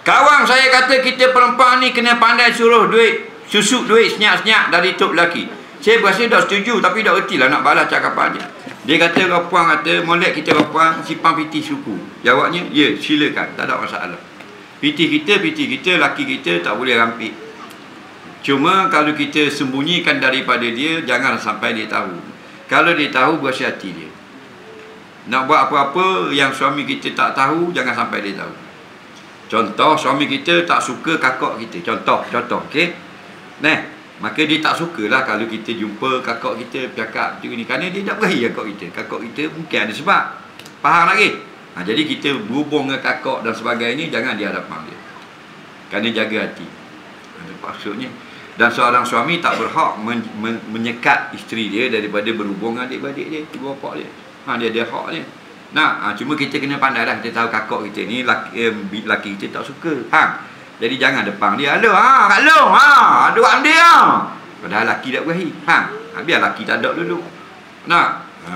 Kawan saya kata kita perempuan ni kena pandai suruh duit, susuk duit senyap-senyap dari tok lelaki. Saya berasa dah setuju tapi dah erti lah nak balas cakapan dia. Dia kata perempuan kata molek kita perempuan simpang piti suku. Jawabnya, ya silakan, tak ada masalah. Piti kita, piti kita, laki kita tak boleh rampik. Cuma kalau kita sembunyikan daripada dia, jangan sampai dia tahu. Kalau dia tahu, berhati dia. Nak buat apa-apa yang suami kita tak tahu, jangan sampai dia tahu. Contoh, suami kita tak suka kakak kita. Contoh, contoh, okey? Nah, maka dia tak sukalah kalau kita jumpa kakak kita cakap macam ni. Kerana dia tak beri kakak kita. Kakak kita mungkin ada sebab. Faham lagi? Ha, jadi kita berhubung dengan kakak dan sebagainya, jangan di hadapan dia. Kerana jaga hati. Itu maksudnya. Dan seorang suami tak berhak men, men, menyekat isteri dia daripada berhubung dengan adik-adik dia, ibu bapa dia. Ha, dia ada hak dia. Nah, ha, cuma kita kena pandai dah. Kita tahu kakak kita ni, laki, eh, laki kita tak suka. Ha, jadi jangan depan dia. Halo, ha, halo, ha, ada dia. Ha. Padahal laki tak berahi. Ha biar laki tak ada dulu. Nah, ha.